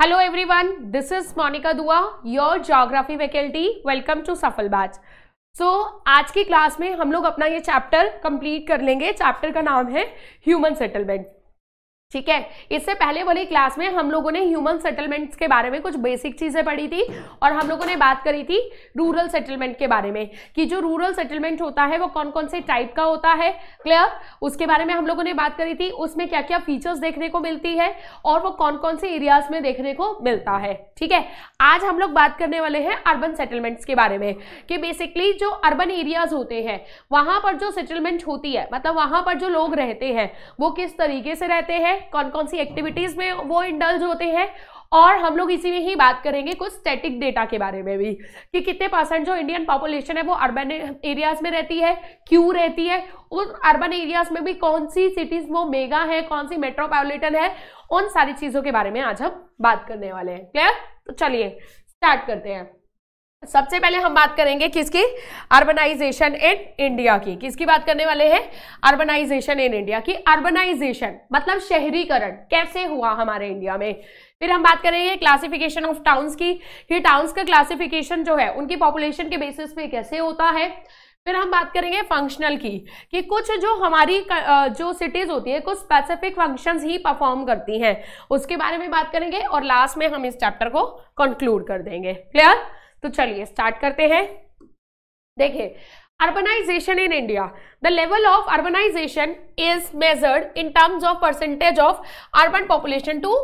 Hello everyone this is Monika Dua your geography faculty welcome to Safal batch so आज की class में हम लोग अपना ये चैप्टर कंप्लीट कर लेंगे. चैप्टर का नाम है ह्यूमन सेटलमेंट ठीक है? इससे पहले वाली क्लास में हम लोगों ने ह्यूमन सेटलमेंट्स के बारे में कुछ बेसिक चीज़ें पढ़ी थी और हम लोगों ने बात करी थी रूरल सेटलमेंट के बारे में कि जो रूरल सेटलमेंट होता है वो कौन कौन से टाइप का होता है? क्लियर उसके बारे में हम लोगों ने बात करी थी, उसमें क्या क्या फीचर्स देखने को मिलती है और वो कौन कौन से एरियाज़ में देखने को मिलता है, ठीक है? आज हम लोग बात करने वाले हैं अर्बन सेटलमेंट्स के बारे में कि बेसिकली जो अर्बन एरियाज़ होते हैं, वहाँ पर जो सेटलमेंट होती है मतलब वहाँ पर जो लोग रहते हैं, वो किस तरीके से रहते हैं? कौन कौन सी एक्टिविटीज़ में वो इंडल्ज होते हैं और हम लोग इसी में ही बात करेंगे कुछ स्टैटिक डेटा के बारे में भी कि कितने परसेंट जो इंडियन पॉपुलेशन है वो अर्बन एरियाज़ में रहती है, क्यों रहती है उस अर्बन एरियाज़ में भी कौन सी सिटीज़ वो मेगा है, कौन सी मेट्रोपॉलिटन है, उन सारी चीज़ों के बारे में आज हम बात करने वाले हैं। क्लियर तो चलिए स्टार्ट करते हैं। सबसे पहले हम बात करेंगे किसकी? अर्बनाइजेशन इन इंडिया की। किसकी बात करने वाले हैं? अर्बनाइजेशन इन इंडिया की। अर्बनाइजेशन मतलब शहरीकरण कैसे हुआ हमारे इंडिया में? फिर हम बात करेंगे क्लासिफिकेशन ऑफ़ टाउन्स की, कि टाउन्स का क्लासिफिकेशन जो है, उनकी पॉपुलेशन के बेसिस पे कैसे होता है? फिर हम बात करेंगे फंक्शनल की, कि कुछ जो हमारी जो सिटीज़ होती है, कुछ स्पेसिफिक फ़ंक्शंस ही परफॉर्म करती हैं। उसके बारे में बात करेंगे और लास्ट में हम इस चैप्टर को कंक्लूड कर देंगे। क्लियर तो चलिए स्टार्ट करते हैं। देखिए urbanization in India the level of urbanization is measured in terms of percentage of urban population to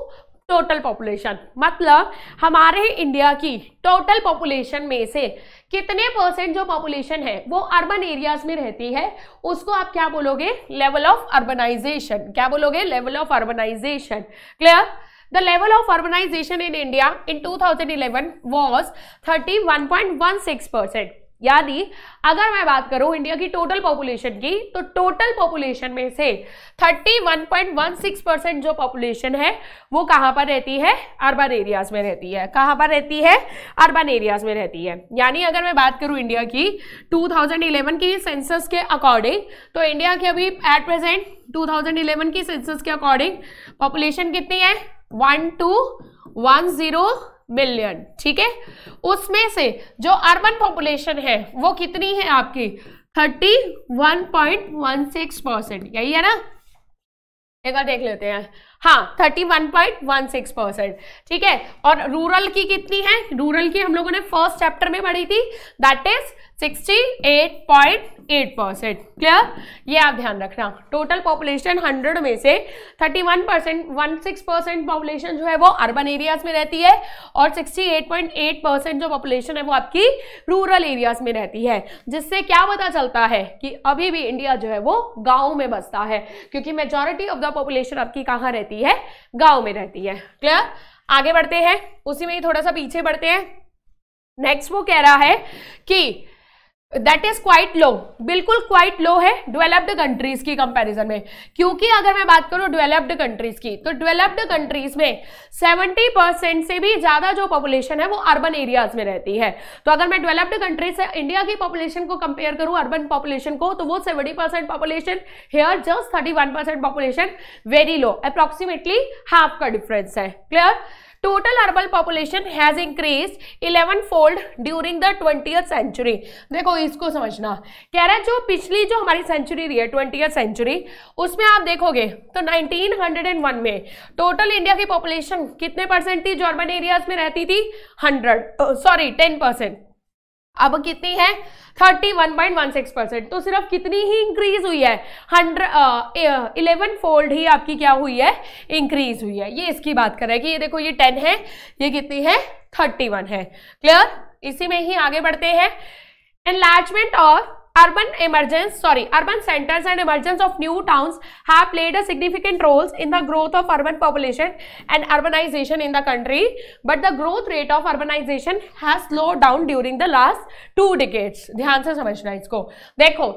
total population मतलब हमारे इंडिया की टोटल पॉपुलेशन में से कितने परसेंट जो पॉपुलेशन है, वो अर्बन एरियाज़ में रहती है, उसको आप क्या बोलोगे? लेवल ऑफ़ अर्बनाइजेशन क्या बोलोगे? Level of urbanization clear The level of urbanization in India in 2011 was 31.16 percent यानी, अगर मैं बात करूँ इंडिया की टोटल पॉपुलेशन की तो टोटल पॉपुलेशन में से 31.16 परसेंट जो पॉपुलेशन है, वो कहाँ पर रहती है? अर्बन एरियाज़ में रहती है। कहाँ पर रहती है? अर्बन एरियाज़ में रहती है। यानी, अगर मैं बात करूँ इंडिया की 2011 की सेंसस के अकॉर्डिंग तो इंडिया की अभी एट प्रेजेंट 2011 की सेंसस के अकॉर्डिंग पॉपुलेशन कितनी है? One two one zero million, ठीक है? उसमें से जो अर्बन पॉपुलेशन है, वो कितनी है आपकी? Thirty one point one six percent, यही है ना? एक बार देख लेते हैं। हाँ thirty one point one six percent, ठीक है? और रूरल की कितनी है? रूरल की हम लोगों ने फ़र्स्ट चैप्टर में पढ़ी थी, that is sixty eight point eight percent. Clear? ये आप ध्यान रखना। टोटल पॉपुलेशन हंड्रेड में से thirty one percent one percent population जो है वो अर्बन एरियाज़ में रहती है और sixty eight point eight percent जो पॉपुलेशन है वो आपकी रूरल एरियाज़ में रहती है। जिससे क्या पता चलता है कि अभी भी इंडिया जो है वो गाँव में बसता है, क्योंकि मेजोरिटी ऑफ़ द पॉपुलेशन आपकी कहाँ रहती है? गाँव में रहती है। क्लियर आगे बढ़ते हैं। उसी में ही थोड़ा सा पीछे बढ़ते हैं। नेक्स्ट वो कह रहा है कि दैट इज़ क्वाइट लो बिल्कुल क्वाइट लो है डेवलप्ड कंट्रीज़ की कंपैरिजन में। क्योंकि अगर मैं बात करूँ डेवलप्ड कंट्रीज़ की तो डेवलप्ड कंट्रीज़ में 70 परसेंट से भी ज़्यादा जो पॉपुलेशन है वो अर्बन एरियाज़ में रहती है। तो अगर मैं डेवलप्ड कंट्रीज़ से इंडिया की पॉपुलेशन को कंपेयर करूँ अर्बन पॉपुलेशन को तो वो seventy percent population here just thirty one percent population very low approximately half का डिफरेंस है। Clear total urban population has increase eleven fold during the twenty century देखो, इसको समझना। कह रहा है, जो पिछली जो हमारी सेंचुरी रही है ट्वेंटी सेंचुरी उसमें आप देखोगे तो 1901 में टोटल इंडिया की पॉपुलेशन कितने परसेंट थी? जो अर्बन एरियाज़ में रहती थी? 100 सॉरी 10 परसेंट अब कितनी है? 31.16 परसेंट तो सिर्फ़ कितनी ही इंक्रीज हुई है? हंड्रेड इलेवन फोल्ड ही आपकी क्या हुई है? इंक्रीज हुई है। ये इसकी बात कर रहे हैं कि ये देखो, ये 10 है, ये कितनी है? 31 है। क्लियर इसी में ही आगे बढ़ते हैं। एनलार्जमेंट और urban emergence sorry urban centers and emergence of new towns have played a significant roles in the growth of urban population and urbanization in the country but the growth rate of urbanization has slowed down during the last two decades ध्यान से समझना इसको देखो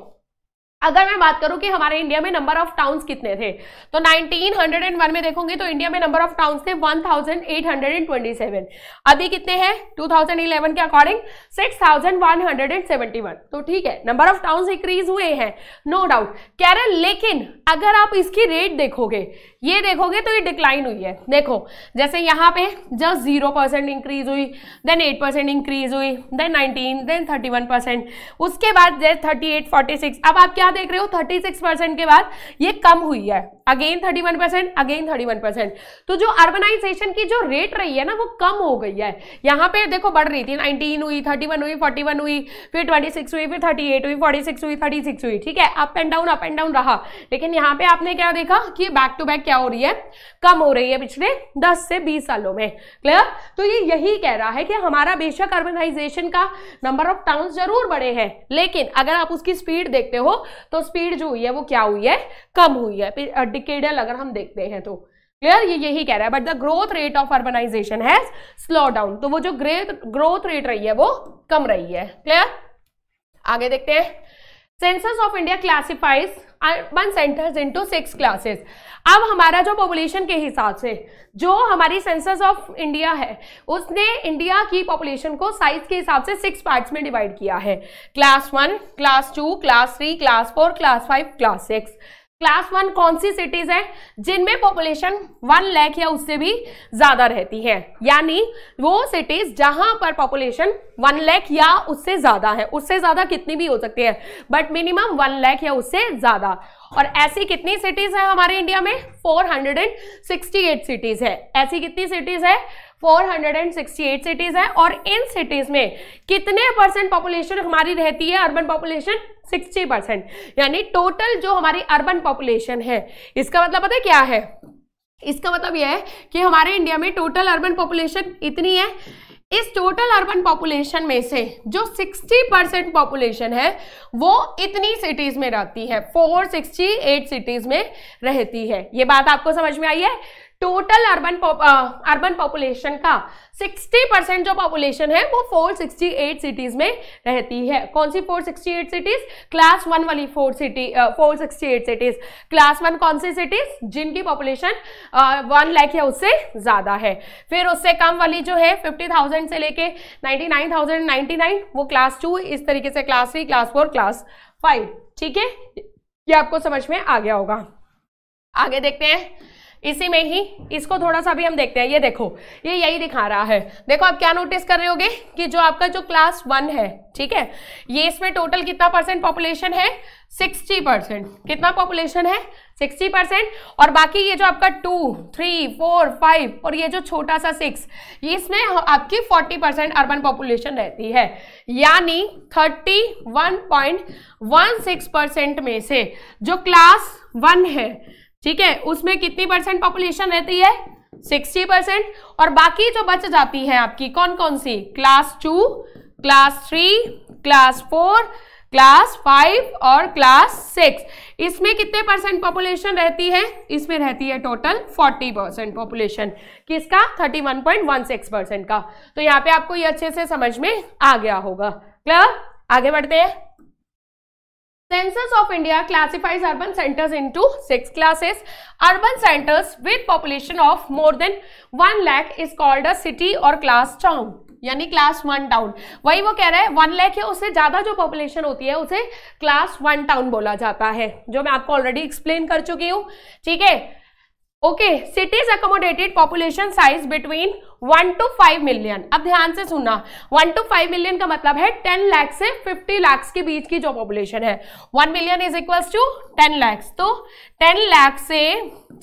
अगर मैं बात करूँ कि हमारे इंडिया में नंबर ऑफ़ टाउन्स कितने थे तो 1901 में देखोगे तो इंडिया में नंबर ऑफ़ टाउन्स थे 1827 अभी कितने हैं? 2011 के अकॉर्डिंग 6171 तो ठीक है नंबर ऑफ़ टाउन्स इंक्रीज हुए हैं नो डाउट कह रहे लेकिन अगर आप इसकी रेट देखोगे, ये देखोगे तो ये डिक्लाइन हुई है। देखो, जैसे यहाँ पे जस्ट ज़ीरो परसेंट इंक्रीज हुई देन एट परसेंट इंक्रीज हुई then nineteen then thirty one percent उसके बाद थर्टी एट फोर्टी सिक्स अब आप क्या देख रहे हो? थर्टी सिक्स परसेंट के बाद ये कम हुई है। Again thirty one percent again thirty one percent तो जो अर्बनाइजेशन की जो रेट रही है ना, वो कम हो गई है। यहाँ पे देखो बढ़ रही थी नाइनटीन हुई थर्टी वन हुई फोर्टी वन हुई, फिर ट्वेंटी सिक्स हुई, फिर थर्टी एट हुई फोर्टी सिक्स हुई थर्टी सिक्स हुई, ठीक है? Up and down up and down रहा। लेकिन यहाँ पे आपने क्या देखा कि बैक टू बैक क्या हो रही है? कम हो रही है पिछले दस से बीस सालों में। क्लियर तो ये यही कह रहा है कि हमारा बेशक अर्बनाइजेशन का नंबर ऑफ़ टाउन ज़रूर बढ़े हैं, लेकिन अगर आप उसकी स्पीड देखते हो तो स्पीड जो हुई है, वो क्या हुई है? कम हुई है। डिकेडल अगर हम देखते हैं तो। क्लियर ये यही कह रहा है। But the growth rate of urbanization has slow down तो वो जो ग्रेथ ग्रोथ रेट रही है, वो कम रही है। क्लियर आगे देखते हैं। Census of India classifies urban centres into six classes अब हमारा जो पॉपुलेशन के हिसाब से, जो हमारी सेंसस ऑफ़ इंडिया है, उसने इंडिया की पॉपुलेशन को साइज़ के हिसाब से सिक्स पार्ट्स में डिवाइड किया है। Class one class two class three class four class five class six class one कौन सी सिटीज़ है जिनमें पॉपुलेशन वन लैख या उससे भी ज़्यादा रहती है? यानी वो सिटीज़ जहाँ पर पॉपुलेशन वन लैख या उससे ज़्यादा है। उससे ज़्यादा कितनी भी हो सकती है बट मिनिमम वन लैख या उससे ज़्यादा। और ऐसी कितनी सिटीज़ है हमारे इंडिया में? 468 सिटीज़ है। ऐसी कितनी सिटीज़ है? 468 सिटीज़ है और इन सिटीज़ में कितने परसेंट पॉपुलेशन हमारी रहती है? अर्बन पॉपुलेशन 60 परसेंट यानी टोटल जो हमारी अर्बन पॉपुलेशन है, इसका मतलब पता है क्या है? इसका मतलब यह है कि हमारे इंडिया में टोटल अर्बन पॉपुलेशन इतनी है। इस टोटल अर्बन पॉपुलेशन में से जो 60 परसेंट पॉपुलेशन है, वो इतनी सिटीज़ में रहती है। 468 सिटीज़ में रहती है। ये बात आपको समझ में आई है? टोटल अर्बन अर्बन पॉपुलेशन का 60 परसेंट जो पॉपुलेशन है वो 468 सिटीज़ में रहती है। कौन सी 468 सिटीज़? क्लास वन वाली four city four cities. Class one कौन सी सिटीज़? जिनकी पॉपुलेशन वन लैख या उससे ज़्यादा है। फिर उससे कम वाली जो है 50,000 से लेके 99,099 वो क्लास टू इस तरीके से class three class four class five. ठीक है? ये आपको समझ में आ गया होगा। आगे देखते हैं। इसी में ही इसको थोड़ा सा भी हम देखते हैं। ये देखो, ये यही दिखा रहा है। देखो, आप क्या नोटिस कर रहे होगे कि जो आपका जो क्लास वन है, ठीक है, ये इसमें टोटल कितना परसेंट पॉपुलेशन है? सिक्सटी परसेंट कितना पॉपुलेशन है? सिक्सटी परसेंट और बाकी ये जो आपका टू थ्री फोर फाइव और ये जो छोटा सा सिक्स ये इसमें आपकी फोर्टी परसेंट अर्बन पॉपुलेशन रहती है। यानी thirty one point one six percent में से जो क्लास वन है ठीक है, उसमें कितनी परसेंट पॉपुलेशन रहती है? सिक्सटी परसेंट और बाकी जो बच जाती है आपकी कौन कौन सी? Class two class three class four class five और क्लास सिक्स इसमें कितने परसेंट पॉपुलेशन रहती है? इसमें रहती है टोटल फोर्टी परसेंट पॉपुलेशन किसका? Thirty one point one six percent का. तो यहाँ पे आपको ये अच्छे से समझ में आ गया होगा। क्लियर आगे बढ़ते हैं। Census of India classifies urban centres into six classes urban centres with population of more than one lakh is called a city और क्लास टाउन यानी क्लास वन टाउन वही वो कह रहा है वन लैख या उससे ज़्यादा जो पॉपुलेशन होती है, उसे क्लास वन टाउन बोला जाता है, जो मैं आपको ऑलरेडी एक्सप्लेन कर चुकी हूँ। ठीक है? Okay cities accommodated population size between one to five million अब ध्यान से सुनना। वन टू फाइव मिलियन का मतलब है टेन लैख से फिफ्टी लैक्स के बीच की जो पॉपुलेशन है। One million is equals to ten lakhs तो टेन लैख से,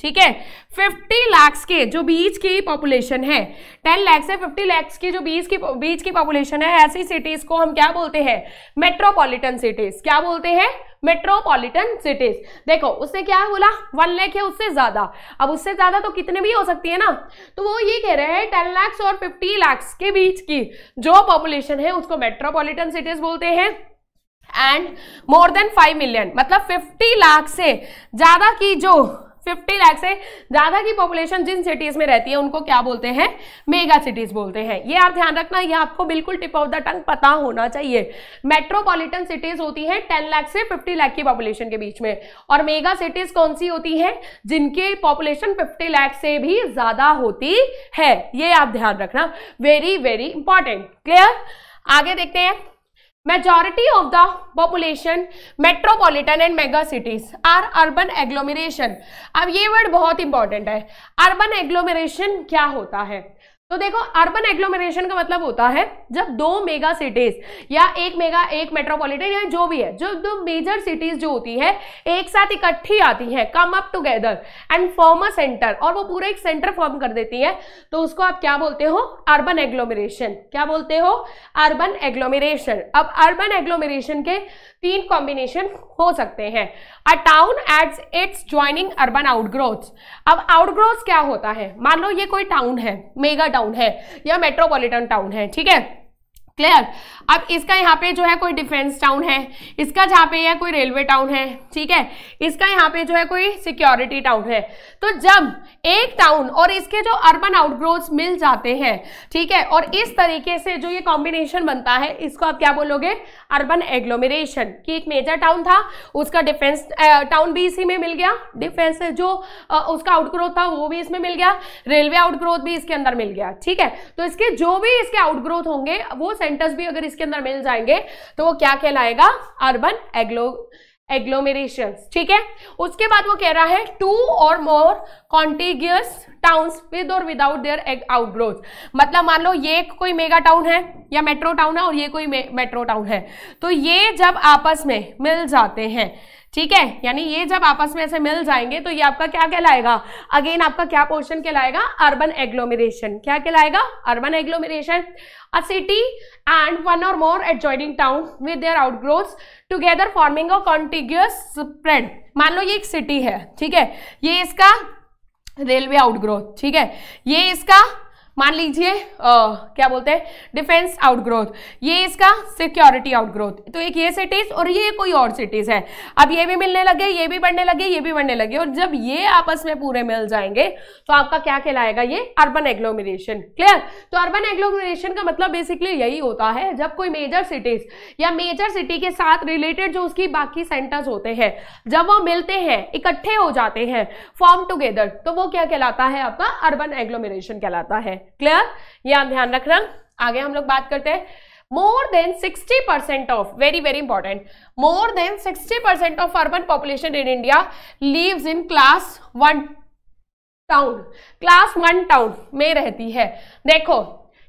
ठीक है फिफ्टी लैक्स के जो बीच की पॉपुलेशन है टेन लैख से फिफ्टी लैक्स की जो बीच की बीच की पॉपुलेशन है, ऐसी सिटीज़ को हम क्या बोलते हैं? मेट्रोपॉलिटन सिटीज़ क्या बोलते हैं? मेट्रोपॉलिटन सिटीज़ देखो उसने क्या बोला? वन लैख है उससे ज़्यादा। अब उससे ज़्यादा तो कितने भी हो सकती है ना? तो वो ये कह रहे हैं टेन लैक्स और फिफ्टी लैक्स के बीच की जो पॉपुलेशन है, उसको मेट्रोपॉलिटन सिटीज़ बोलते हैं। And more than five million मतलब फिफ्टी लाख से ज़्यादा की जो 50 लाख से ज़्यादा की पॉपुलेशन जिन सिटीज़ में रहती है, उनको क्या बोलते हैं? मेगा सिटीज़ बोलते हैं। ये आप ध्यान रखना, ये आपको बिल्कुल टिप ऑफ़ द टंग पता होना चाहिए। मेट्रोपॉलिटन सिटीज़ होती है 10 लाख से 50 लाख की पॉपुलेशन के बीच में। और मेगा सिटीज़ कौन सी होती है? जिनकी पॉपुलेशन 50 लाख से भी ज़्यादा होती है। ये आप ध्यान रखना। वेरी वेरी इंपॉर्टेंट क्लियर आगे देखते हैं। Majority of the population metropolitan and mega cities are urban agglomeration अब ये वर्ड बहुत इंपॉर्टेंट है. अर्बन एग्लोमेशन क्या होता है? तो देखो अर्बन एग्लोमेरेशन का मतलब होता है जब दो मेगा सिटीज़ या एक मेगा एक मेट्रोपॉलिटन या जो भी है, जो दो मेजर सिटीज़ जो होती है, एक साथ इकट्ठी आती हैं come up together and form a centre और वो पूरा एक सेंटर फॉर्म कर देती है तो उसको आप क्या बोलते हो? अर्बन एग्लोमेरेशन क्या बोलते हो? अर्बन एग्लोमेरेशन अब अर्बन एग्लोमेरेशन के तीन कॉम्बिनेशन हो सकते हैं। A town adds its joining urban outgrowth अब आउटग्रोथ क्या होता है? मान लो ये कोई टाउन है मेगा टाउन है या मेट्रोपॉलिटन टाउन है, ठीक है? क्लियर अब इसका यहाँ पे जो है कोई डिफेंस टाउन है, इसका जहाँ पे है कोई रेलवे टाउन है, ठीक है? इसका यहाँ पे जो है कोई सिक्योरिटी टाउन है। तो जब एक टाउन और इसके जो अर्बन आउटग्रोथ मिल जाते हैं, ठीक है? और इस तरीके से जो ये कॉम्बिनेशन बनता है, इसको आप क्या बोलोगे? अर्बन एग्लोमेरेशन की एक मेजर टाउन था उसका डिफेंस टाउन भी इसी में मिल गया। डिफेंस जो आ, उसका आउटग्रोथ था वो भी इसमें मिल गया। रेलवे आउटग्रोथ भी इसके अंदर मिल गया ठीक है? तो इसके जो भी इसके आउटग्रोथ होंगे वो सेंटर्स भी अगर इसके अंदर मिल जाएँगे तो वो क्या कहलाएगा? अर्बन एग्लो एग्लोमेरेशन ठीक है? उसके बाद वो कह रहा है two or more contiguous towns with or without their outgrowth मतलब मान लो, ये कोई मेगा टाउन है, या मेट्रो टाउन है, और ये कोई मेट्रो टाउन है। तो ये जब आपस में मिल जाते हैं ठीक है? यानी ये जब आपस में ऐसे मिल जाएँगे तो ये आपका क्या कहलाएगा? अगेन आपका क्या पोर्शन कहलाएगा? अर्बन एग्लोमेरेशन क्या कहलाएगा? Urban agglomeration a city and one or more adjoining town with their outgrowth together forming a contiguous spread मान लो ये एक सिटी है, ठीक है? ये इसका रेलवे आउटग्रोथ ठीक है? ये इसका मान लीजिए क्या बोलते हैं डिफेंस आउटग्रोथ ये इसका सिक्योरिटी आउटग्रोथ तो एक ये सिटीज़ और ये कोई और सिटीज़ है। अब ये भी मिलने लगे, ये भी बढ़ने लगे, ये भी बढ़ने लगे और जब ये आपस में पूरे मिल जाएँगे तो आपका क्या कहलाएगा ये? अर्बन एग्लोमिनेशन क्लियर तो अर्बन एग्लोमिनेशन का मतलब बेसिकली यही होता है, जब कोई मेजर सिटीज़ या मेजर सिटी के साथ रिलेटेड जो उसकी बाकी सेंटर्स होते हैं, जब वो मिलते हैं, इकट्ठे हो जाते हैं फॉर्म टूगेदर तो वो क्या कहलाता है आपका? अर्बन एग्लोमिनेशन कहलाता है। क्लियर ये आप ध्यान रखना। आगे हम लोग बात करते हैं। More than 60 percent of very very important more than 60 percent of urban population in India lives in class one town class one town में रहती है। देखो,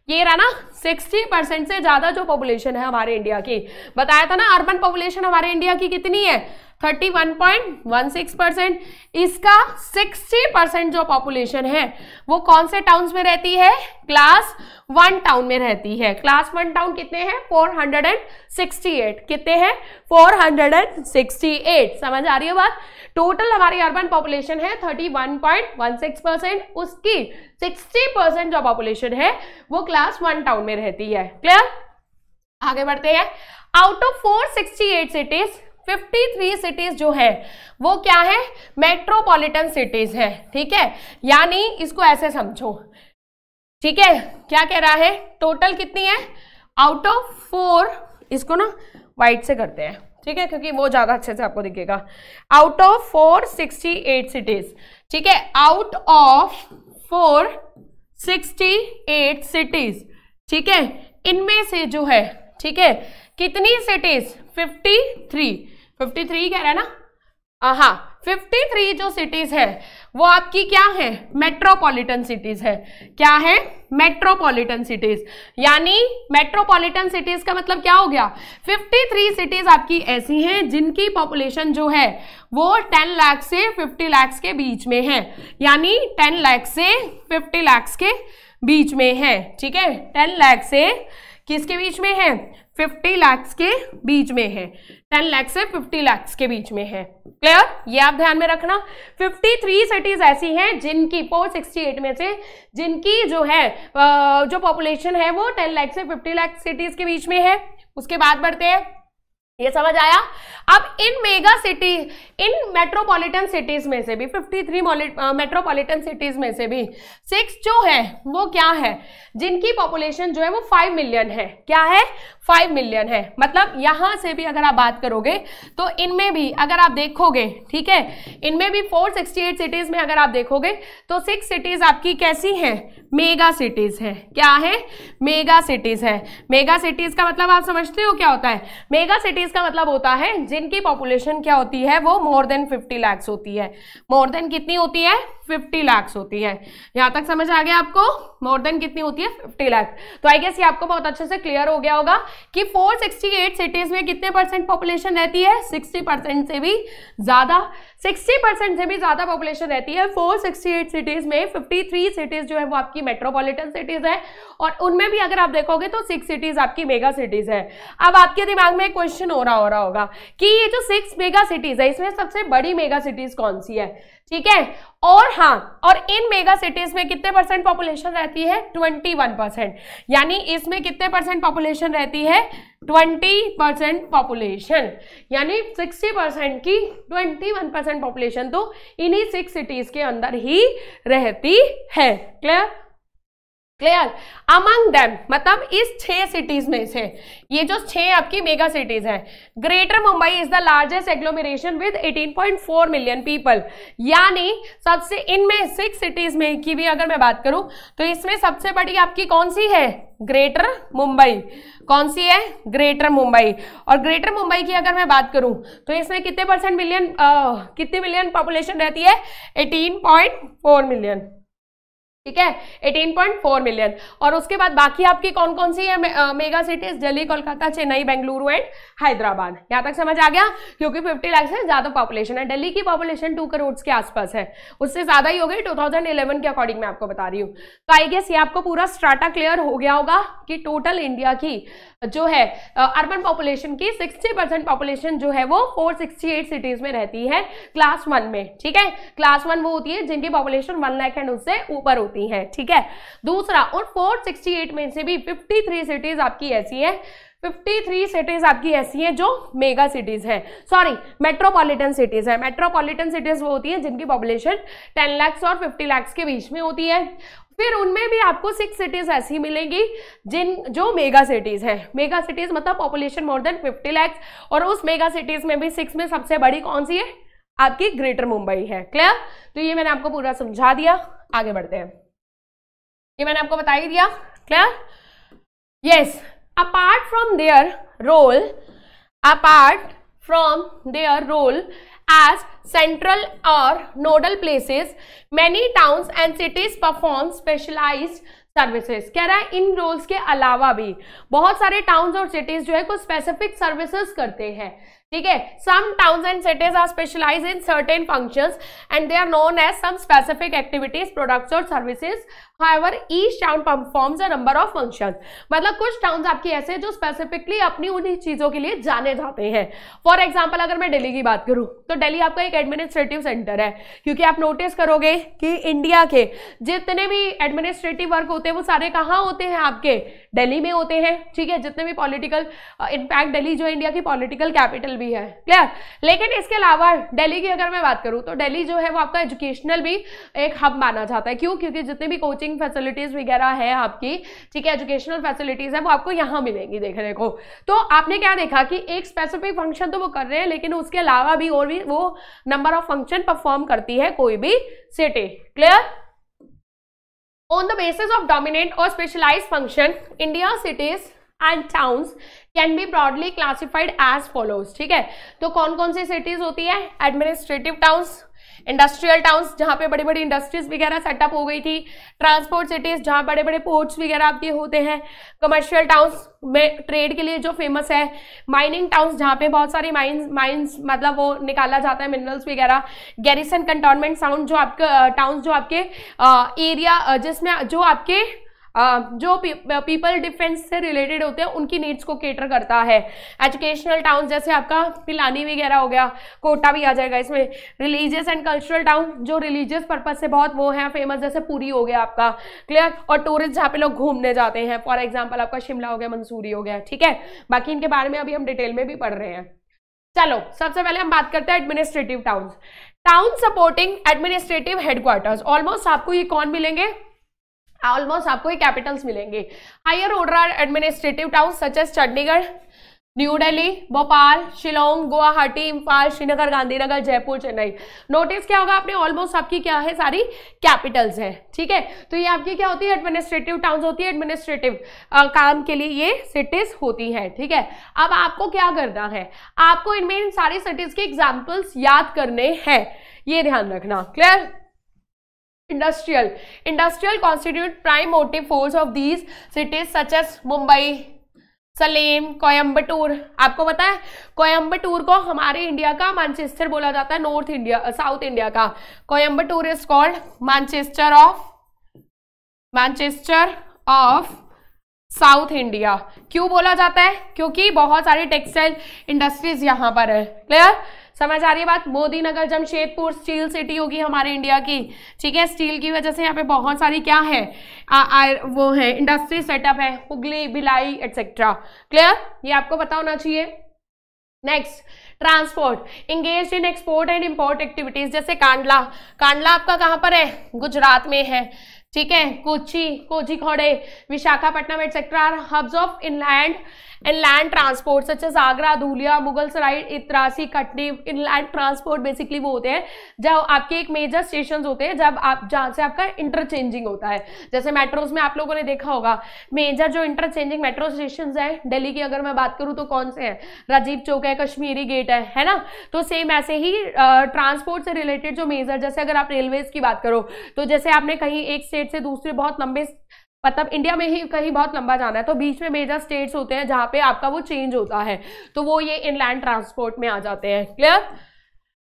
ये रहा ना 60 परसेंट से ज़्यादा जो पॉपुलेशन है हमारे इंडिया की। बताया था ना अर्बन पॉपुलेशन हमारे इंडिया की कितनी है? 31.16 परसेंट। इसका 60 परसेंट जो पॉपुलेशन है, वो कौन से टाउन्स में रहती है? क्लास वन टाउन में रहती है। क्लास वन टाउन कितने हैं? 468 कितने हैं? 468 समझ आ रही है बात? टोटल हमारी अर्बन पॉपुलेशन है 31.16 परसेंट। उसकी 60 परसेंट जो पॉपुलेशन है, वो क्लास वन टाउन में रहती है। क्लियर आगे बढ़ते हैं। आउट ऑफ़ 468 सिटीज़ 53 सिटीज़ जो है, वो क्या है? मेट्रोपॉलिटन सिटीज़ है, ठीक है? यानी इसको ऐसे समझो। ठीक है? क्या कह रहा है? टोटल कितनी है? आउट ऑफ़ फोर इसको ना वाइट से करते हैं, ठीक है? क्योंकि वो ज़्यादा अच्छे से आपको दिखेगा। Out of four sixty eight cities ठीक है? Out of four sixty eight cities ठीक है? इनमें से जो है, ठीक है? कितनी cities fifty three fifty three कह रहा है ना? हाँ फिफ्टी थ्री जो सिटीज़ है, वो आपकी क्या है? मेट्रोपॉलिटन सिटीज़ है। क्या है? मेट्रोपॉलिटन सिटीज़ यानी मेट्रोपॉलिटन सिटीज़ का मतलब क्या हो गया? 53 सिटीज़ आपकी ऐसी हैं जिनकी पॉपुलेशन जो है, वो 10 लाख से 50 लाख के बीच में है। यानी 10 लाख से 50 लाख के बीच में है। ठीक है? 10 लाख से किसके बीच में है? 50 लाख के बीच में है। 10 लाख से 50 लाख के बीच में है। क्लियर ये आप ध्यान में रखना। 53 सिटीज़ ऐसी हैं जिनकी 468 में से जिनकी जो है जो पॉपुलेशन है वो 10 लाख से 50 लाख सिटीज़ के बीच में है। उसके बाद बढ़ते हैं। ये समझ आया? अब इन मेगा सिटी इन मेट्रोपॉलिटन सिटीज़ में से भी 53 मेट्रोपॉलिटन सिटीज़ में से भी सिक्स जो है, वो क्या है? जिनकी पॉपुलेशन जो है वो फाइव मिलियन है। क्या है? फाइव मिलियन है। मतलब यहाँ से भी अगर आप बात करोगे तो इनमें भी अगर आप देखोगे, ठीक है, इनमें भी 468 सिटीज़ में अगर आप देखोगे तो सिक्स सिटीज़ आपकी कैसी हैं? मेगा सिटीज़ है। क्या है? मेगा सिटीज़ है। मेगा सिटीज़ का मतलब आप समझते हो क्या होता है? मेगा सिटीज़ का मतलब होता है, जिनकी पॉपुलेशन क्या होती है, वो मोर देन 50 लैक्स होती है। मोर देन कितनी होती है? 50 लैक्स होती है। यहाँ तक समझ आ गया आपको? मोर देन कितनी होती है? फिफ्टी लैक्स तो आई गेस ये आपको बहुत अच्छे से क्लियर हो गया होगा। कि 468 सिटीज़ में कितने परसेंट पॉपुलेशन रहती है? 60 परसेंट से भी ज़्यादा। 60 परसेंट से भी ज़्यादा पॉपुलेशन रहती है। 468 सिटीज़ में 53 सिटीज़ जो है, वो आपकी मेट्रोपॉलिटन सिटीज़ है। और उनमें भी अगर आप देखोगे तो सिक्स सिटीज़ आपकी मेगा सिटीज़ है। अब आपके दिमाग में क्वेश्चन हो रहा हो रहा होगा कि ये जो सिक्स मेगा सिटीज़ है, इसमें सबसे बड़ी मेगा सिटीज़ कौन सी है? ठीक है? और हाँ और इन मेगा सिटीज़ में कितने परसेंट पॉपुलेशन रहती है? 21 परसेंट यानी इसमें कितने परसेंट पॉपुलेशन रहती है? 20 परसेंट पॉपुलेशन यानी 60 परसेंट की 21 परसेंट पॉपुलेशन तो इन्हीं सिक्स सिटीज़ के अंदर ही रहती है. क्लियर क्लियर अमंग देम मतलब इस छह सिटीज़ में से, ये जो छह आपकी मेगा सिटीज़ हैं greater Mumbai is the largest agglomeration with 18.4 million people यानी सबसे, इनमें सिक्स सिटीज़ में की भी अगर मैं बात करूँ तो इसमें सबसे बड़ी आपकी कौन सी है? ग्रेटर मुंबई कौन सी है? ग्रेटर मुंबई और ग्रेटर मुंबई की अगर मैं बात करूँ तो इसमें कितने परसेंट मिलियन कितने मिलियन पॉपुलेशन रहती है? 18.4 मिलियन ठीक है? 18.4 मिलियन और उसके बाद बाकी आपकी कौन कौन सी है? Mega cities Delhi, Kolkata, Chennai, Bengaluru and Hyderabad. यहाँ तक समझ आ गया? क्योंकि 50 लाख से ज़्यादा पॉपुलेशन है. दिल्ली की पॉपुलेशन टू करोड़ के आसपास है. उससे ज़्यादा ही हो गई 2011 के अकॉर्डिंग मैं आपको बता रही हूँ. तो आई गेस ये आपको पूरा स्ट्राटा क्लियर हो गया होगा कि टोटल इंडिया की जो है अर्बन पॉपुलेशन की 60 परसेंट पॉपुलेशन जो है वो 468 सिटीज़ में रहती है क्लास वन में. ठीक है? क्लास वन वो होती है जिनकी पॉपुलेशन वन लाख एंड उससे ऊपर होती है ठीक है? दूसरा और 468 में से भी 53 सिटीज़ आपकी ऐसी है 53 सिटीज़ आपकी ऐसी हैं जो मेगा सिटीज़ हैं। सॉरी मेट्रोपॉलिटन सिटीज़ है। मेट्रोपॉलिटन सिटीज़ वो होती है जिनकी पॉपुलेशन 10 लाख और 50 लाख के बीच में होती है। फिर उनमें भी आपको सिक्स सिटीज़ ऐसी मिलेंगी जिन, जो मेगा सिटीज़ हैं। मेगा सिटीज़ मतलब पॉपुलेशन मोर देन 50 लैक्स और उस मेगा सिटीज़ में भी सिक्स में सबसे बड़ी कौन सी है? आपकी ग्रेटर मुंबई है। क्लियर तो ये मैंने आपको पूरा समझा दिया। आगे बढ़ते हैं। ये मैंने आपको बता ही दिया clear yes apart from their role apart from their role as central or nodal places, many towns and cities perform specialized services कह रहा है, इन रोल्स के अलावा भी, बहुत सारे टाउन्स और सिटीज़ जो है, कुछ स्पेसिफिक सर्विसेज़ करते हैं। ठीक है? Some towns and cities are specialise in certain functions and they are known as some specific activities products और services however each town performs a number of functions मतलब कुछ टाउन्स आपके ऐसे जो स्पेसिफिकली अपनी उन्हीं चीज़ों के लिए जाने जाते हैं। फॉर एग्ज़ाम्पल अगर मैं दिल्ली की बात करूँ तो दिल्ली आपका एक एडमिनिस्ट्रेटिव सेंटर है। क्योंकि आप नोटिस करोगे कि इंडिया के जितने भी एडमिनिस्ट्रेटिव वर्क होते हैं, वो सारे कहाँ होते हैं आपके? दिल्ली में होते हैं, ठीक है, जितने भी पॉलिटिकल इनफैक्ट दिल्ली जो इंडिया की पॉलिटिकल कैपिटल भी है क्लियर लेकिन इसके अलावा दिल्ली की अगर मैं बात करूँ तो दिल्ली जो है, वो आपका एजुकेशनल भी एक हब माना जाता है। क्यों? क्योंकि जितने भी कोचिंग कोचिंग फैसिलिटीज़ वगैरह है आपकी, ठीक है एजुकेशनल फैसिलिटीज़ है, वो आपको यहाँ मिलेंगी देखने को। तो आपने क्या देखा कि एक स्पेसिफिक फ़ंक्शन तो वो कर रहे हैं, लेकिन उसके अलावा भी और भी वो नंबर ऑफ़ फ़ंक्शन परफॉर्म करती है कोई भी city clear on the basis of dominant और specialise function India cities and towns can be broadly classified as follows ठीक है? तो कौन कौन सी सिटीज़ होती है? एडमिनिस्ट्रेटिव टाउन्स इंडस्ट्रियल टाउन्स जहाँ पे बड़ी बड़ी इंडस्ट्रीज़ वगैरह सेटअप हो गई थी ट्रांसपोर्ट सिटीज़ जहाँ बड़े बड़े पोर्ट्स वगैरह आपके होते हैं कमर्शियल टाउन्स में ट्रेड के लिए जो फ़ेमस है माइनिंग टाउन्स जहाँ पे बहुत सारी माइंस माइन्स मतलब वो निकाला जाता है मिनरल्स वगैरह गैरिसन कंटोनमेंट साउंड जो आपके टाउन्स जो आपके एरिया जिसमें जो आपके जो पीपल डिफेंस से रिलेटेड होते हैं, उनकी नीड्स को केटर करता है। एजुकेशनल टाउन जैसे आपका पिलानी वगैरह हो गया, कोटा भी आ जाएगा इसमें। रिलीजियस एंड कल्चरल टाउन जो रिलीजियस पर्पज से बहुत वो है फ़ेमस जैसे पूरी हो गया आपका। क्लियर और टूरिस्ट जहाँ पे लोग घूमने जाते हैं। फॉर एग्ज़ाम्पल आपका शिमला हो गया, मंसूरी हो गया, ठीक है? बाकी इनके बारे में अभी हम डिटेल में भी पढ़ रहे हैं। चलो, सबसे पहले हम बात करते हैं administrative town town supporting administrative headquarters almost आपको ये कौन मिलेंगे? ऑलमोस्ट आपको ये कैपिटल्स मिलेंगे। Higher order administrative town such as Chandigarh New Delhi Bhopal, Shillong, Guwahati, Imphal, Srinagar, Gandhinagar, Jaipur, Chennai. Notice क्या होगा आपने? ऑलमोस्ट आपकी क्या है? सारी कैपिटल्स है। ठीक है? तो ये आपकी क्या होती है? एडमिनिस्ट्रेटिव टाउन्स होती है। एडमिनिस्ट्रेटिव काम के लिए ये सिटीज़ होती है। ठीक है? अब आपको क्या करना है? आपको इनमें इन सारी सिटीज़ के एग्जाम्पल्स याद करने हैं। ये ध्यान रखना। Clear industrial industrial constitute prime motive force of these cities such as Mumbai Salem Coimbatore आपको पता है कोयम्बटूर को हमारे इंडिया का मैनचेस्टर बोला जाता है नॉर्थ इंडिया साउथ इंडिया का। Coimbatore is called Manchester of Manchester of south India क्यों बोला जाता है? क्योंकि बहुत सारी टेक्सटाइल इंडस्ट्रीज़ यहाँ पर है। क्लियर समझ आ रही है बात? मोदी नगर जमशेदपुर स्टील सिटी होगी हमारे इंडिया की। ठीक है स्टील की वजह से यहाँ पे बहुत सारी क्या है? आ, आ, वो है इंडस्ट्री सेटअप है हुगली भिलाई एटसेट्रा क्लियर ये आपको पता होना चाहिए। Next transport engage in export and import activities जैसे कांडला। कांडला आपका कहाँ पर है? गुजरात में है। ठीक है? Kochi Kozhikode Visakhapatnam etcetera hubs of inland inland transport such as Agra Dhulia Mughal Sarai Itarsi Katni inland transport basically वो होते हैं, जब आपके एक मेजर स्टेशन होते हैं, जब आप, जहाँ से आपका इंटरचेंजिंग होता है। जैसे मेट्रोज में आप लोगों ने देखा होगा मेजर जो इंटरचेंजिंग मेट्रो स्टेशन है, दिल्ली की अगर मैं बात करूँ तो कौन से हैं? राजीव चौक है, कश्मीरी गेट है है ना? तो सेम ऐसे ही ट्रांसपोर्ट से रिलेटेड जो मेजर जैसे अगर आप रेलवेज की बात करो तो जैसे आपने कहीं एक स्टेट से दूसरे बहुत लंबे मतलब इंडिया में ही कहीं बहुत लंबा जाना है तो बीच में मेजर स्टेट्स होते हैं जहाँ पे आपका वो चेंज होता है। तो वो ये इनलैंड ट्रांसपोर्ट में आ जाते हैं क्लियर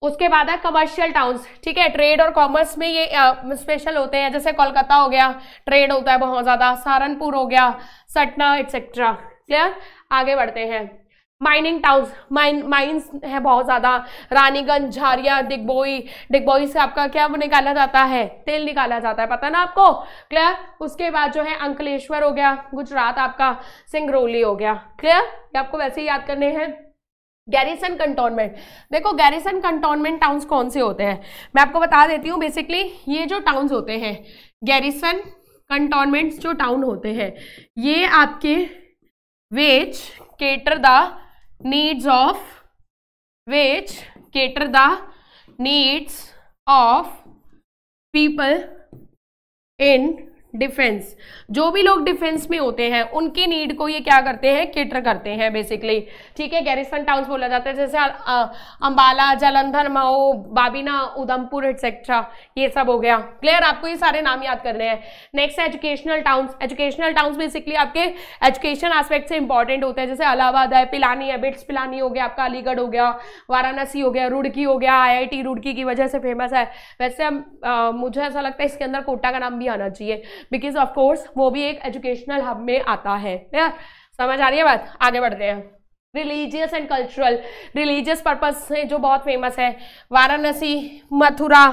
उसके बाद है कमर्शियल टाउन्स ठीक है? ट्रेड और कॉमर्स में ये स्पेशल होते हैं, जैसे कोलकाता हो गया ट्रेड होता है बहुत ज़्यादा, सहारनपुर हो गया सटना एटसेट्रा क्लियर आगे बढ़ते हैं। माइनिंग टाउन्स माइन माइन्स है बहुत ज़्यादा। रानीगंज, झारिया, डिगबोई। डिगबोई से आपका क्या निकाला जाता है? तेल निकाला जाता है, पता ना आपको? क्लियर उसके बाद जो है अंकलेश्वर हो गया, गुजरात आपका, सिंगरौली हो गया। क्लियर ये आपको वैसे ही याद करने हैं। गैरिसन कंटोनमेंट देखो गैरिसन कंटोनमेंट टाउन्स कौन से होते हैं? मैं आपको बता देती हूँ बेसिकली ये जो टाउन्स होते हैं गैरिसन कंटोनमेंट जो टाउन होते हैं, ये आपके which cater the needs of which cater the needs of people in defence. जो भी लोग डिफेंस में होते हैं, उनकी नीड को ये क्या करते हैं? केटर करते हैं बेसिकली ठीक है गैरिसन टाउन्स बोला जाता है, जैसे अंबाला, जलंधर, मऊ, बाबीना, उधमपुर एटसेट्रा ये सब हो गया। क्लियर आपको ये सारे नाम याद करने हैं। Next educational towns educational towns basically आपके एजुकेशन आस्पेक्ट से इंपॉर्टेंट होते हैं। जैसे अलाहाबाद है, पिलानी है, बिट्स पिलानी हो गया आपका, अलीगढ़ हो गया, वाराणसी हो गया, रुड़की हो गया आईआईटी रुड़की की वजह से फ़ेमस है। वैसे मुझे ऐसा लगता है इसके अंदर कोटा का नाम भी आना चाहिए। बिकॉज़ ऑफ़ कोर्स वो भी एक एजुकेशनल हब में आता है। समझ आ रही है बात? आगे बढ़ते हैं। Religious and cultural religious purpose से जो बहुत फ़ेमस है। वाराणसी, मथुरा।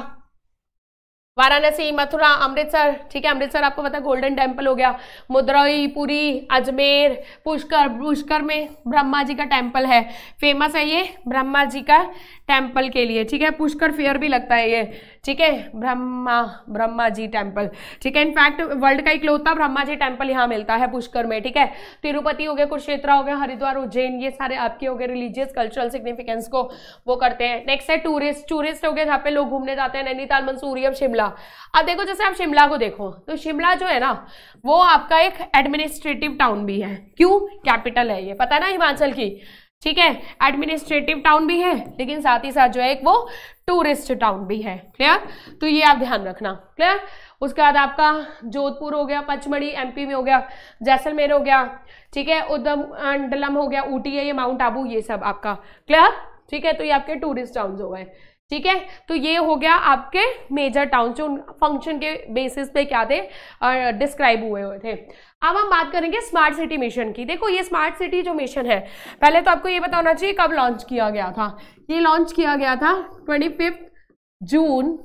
वाराणसी, मथुरा, अमृतसर। ठीक है, अमृतसर आपको पता है गोल्डन टेंपल हो गया। मुद्रई, पुरी, अजमेर, पुष्कर। पुष्कर में ब्रह्मा जी का टेंपल है। फ़ेमस है ये ब्रह्मा जी का टेंपल के लिए, ठीक है? पुष्कर फेयर भी लगता है ये, ठीक है? ब्रह्मा ब्रह्मा जी टेंपल ठीक है? इनफैक्ट वर्ल्ड का इकलौता ब्रह्मा जी टेंपल यहाँ मिलता है पुष्कर में, ठीक है? तिरुपति हो गया कुरुक्षेत्र हो गया हरिद्वार, उज्जैन, ये सारे आपके हो गए रिलीजियस कल्चरल सिग्निफिकेंस को वो करते हैं। नेक्स्ट है टूरिस्ट टूरिस्ट हो गया जहाँ पे लोग घूमने जाते हैं, नैनीताल, मंसूरी, अब शिमला। अब देखो, जैसे आप शिमला को देखो तो शिमला जो है ना, वो आपका एक एडमिनिस्ट्रेटिव टाउन भी है। क्यों? कैपिटल है ये, पता ना हिमाचल की? ठीक है? एडमिनिस्ट्रेटिव टाउन भी है, लेकिन साथ ही साथ जो है एक वो टूरिस्ट टाउन भी है। क्लियर तो ये आप ध्यान रखना। क्लियर उसके बाद आपका जोधपुर हो गया, पचमढ़ी एमपी में हो गया, जैसलमेर हो गया, ठीक है? उधम डलम हो गया, ऊटी है ये, माउंट आबू, ये सब आपका। क्लियर ठीक है? तो ये आपके टूरिस्ट टाउन हो गए। ठीक है? तो ये हो गया आपके मेजर टाउन जो फ़ंक्शन के बेसिस पे क्या थे? डिस्क्राइब हुए हुए थे। अब हम बात करेंगे स्मार्ट सिटी मिशन की। देखो, ये स्मार्ट सिटी जो मिशन है, पहले तो आपको ये पता होना चाहिए कब लॉन्च किया गया था। ये लॉन्च किया गया था ट्वेंटी जून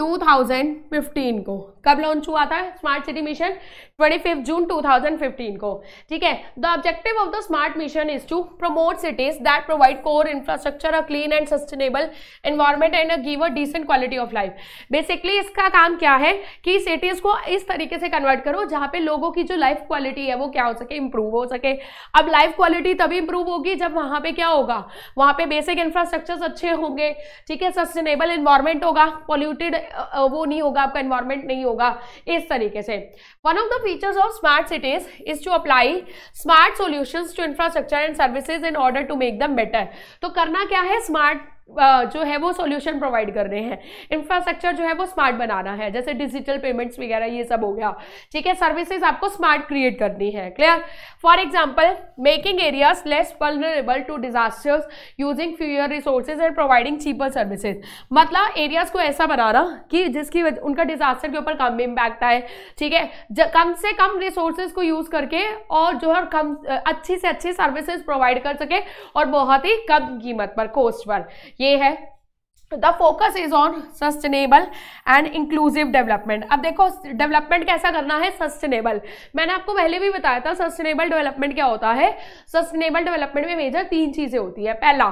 2015 को। कब लॉन्च हुआ था स्मार्ट सिटी मिशन 25 जून 2015 को। ठीक है? The objective of the smart mission is to promote cities that provide core infrastructure a clean and sustainable environment and a give a decent quality of life basically इसका काम क्या है कि cities को इस तरीके से कन्वर्ट करो जहाँ पे लोगों की जो लाइफ क्वालिटी है वो क्या हो सके इंप्रूव हो सके। अब लाइफ क्वालिटी तभी इंप्रूव होगी जब वहाँ पे क्या होगा? वहाँ पे बेसिक इंफ्रास्ट्रक्चर अच्छे होंगे। ठीक है? सस्टेनेबल इन्वायरमेंट होगा। पॉल्यूटेड वो नहीं होगा, आपका इन्वायरमेंट नहीं होगा, इस तरीके से। One of the features of smart cities is to apply smart solution to infrastructure and services in order to make them better तो करना क्या है? स्मार्ट जो है वो सॉल्यूशन प्रोवाइड कर रहे हैं। इंफ्रास्ट्रक्चर जो है वो स्मार्ट बनाना है, जैसे डिजिटल पेमेंट्स वगैरह, ये सब हो गया। ठीक है सर्विसेज़ आपको स्मार्ट क्रिएट करनी है। Clear for example making areas less vulnerable to disasters using fewer resources and providing cheaper services मतलब एरियाज़ को ऐसा बनाना कि जिसकी उनका डिजास्टर के ऊपर कम इम्पैक्ट आए। ठीक है? कम से कम रिसोर्सेज को यूज़ करके और जो है कम, अच्छी से अच्छी सर्विसेज़ प्रोवाइड कर सके और बहुत ही कम कीमत पर कोस्ट पर। ये है। The focus is on sustainable and inclusive development अब देखो डेवलपमेंट कैसा करना है? सस्टेनेबल मैंने आपको पहले भी बताया था सस्टेनेबल डेवलपमेंट क्या होता है? सस्टेनेबल डेवलपमेंट में मेजर तीन चीज़ें होती है। पहला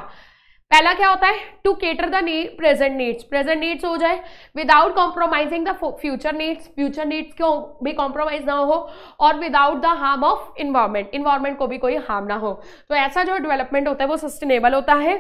पहला क्या होता है? To cater the present needs present needs हो जाए without compromising the future needs future needs को भी कॉम्प्रोमाइज ना हो? और without the harm of environment environment को भी कोई हार्म ना हो। तो ऐसा जो डेवलपमेंट होता है, वो सस्टेनेबल होता है।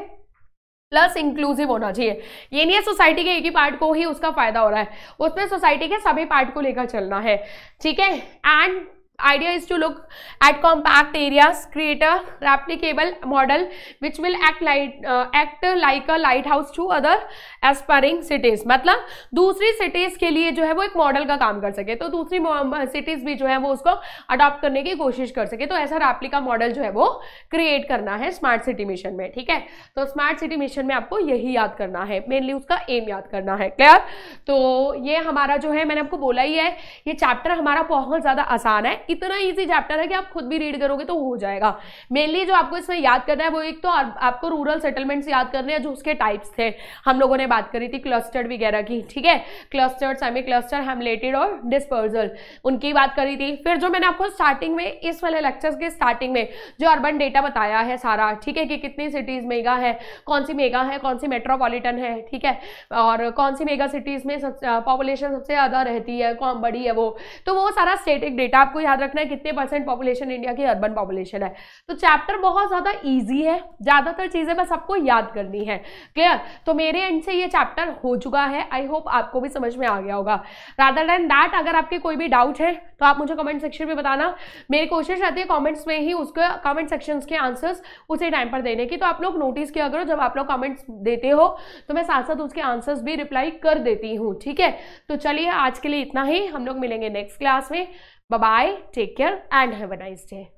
प्लस इंक्लूसिव होना चाहिए। ये नहीं है सोसाइटी के एक ही पार्ट को ही उसका फ़ायदा हो रहा है। उसमें सोसाइटी के सभी पार्ट को लेकर चलना है। ठीक है? And idea is to look at compact areas create a replicable model which will act like uh, act like a lighthouse to other aspiring cities. मतलब दूसरी cities के लिए जो है वो एक मॉडल का काम कर सके तो दूसरी cities भी जो है वो उसको अडॉप्ट करने की कोशिश कर सके। तो ऐसा रेप्लिका मॉडल जो है वो क्रिएट करना है स्मार्ट सिटी मिशन में ठीक है? तो स्मार्ट सिटी मिशन में आपको यही याद करना है मेनली उसका एम याद करना है क्लियर तो ये हमारा जो है मैंने आपको बोला ही है ये चैप्टर हमारा बहुत ज़्यादा आसान है। इतना ईजी चैप्टर है कि आप खुद भी रीड करोगे तो हो जाएगा। मेनली जो आपको इसमें याद करना है, वो एक तो आपको रूरल सेटलमेंट्स याद करने हैं, जो उसके टाइप्स थे। हम लोगों ने बात करी थी क्लस्टर्ड वगैरह की, ठीक है? क्लस्टर्ड सेमी क्लस्टर हेमलेटेड और डिस्पर्जल उनकी बात करी थी। फिर जो मैंने आपको स्टार्टिंग में, इस वाले लेक्चर्स के स्टार्टिंग में जो अर्बन डेटा बताया है सारा, ठीक है कि कितनी सिटीज़ मेगा है, कौन सी मेगा है, कौन सी मेट्रोपॉलिटन है, ठीक है? और कौन सी मेगा सिटीज़ में पॉपुलेशन सबसे ज़्यादा रहती है, कौन बड़ी है वो? तो वो सारा स्टेटिक डेटा आपको याद रखना है कितने परसेंट पॉपुलेशन इंडिया की अर्बन पॉपुलेशन है। तो चैप्टर बहुत ज़्यादा ईजी है। ज़्यादातर चीज़ें बस आपको याद करनी है। क्लियर तो मेरे एंड से ये चैप्टर हो चुका है। आई होप आपको भी समझ में आ गया होगा। रादर देन दैट अगर आपके कोई भी डाउट है तो आप मुझे कमेंट सेक्शन में बताना। मेरी कोशिश रहती है कॉमेंट्स में ही उसके कॉमेंट सेक्शन के आंसर्स उसी टाइम पर देने की। तो आप लोग नोटिस किया करो, जब आप लोग कमेंट्स देते हो तो मैं साथ साथ उसके आंसर्स भी रिप्लाई कर देती हूँ। ठीक है? तो चलिए आज के लिए इतना ही। हम लोग मिलेंगे नेक्स्ट क्लास में। Bye bye, take care, and have a nice day.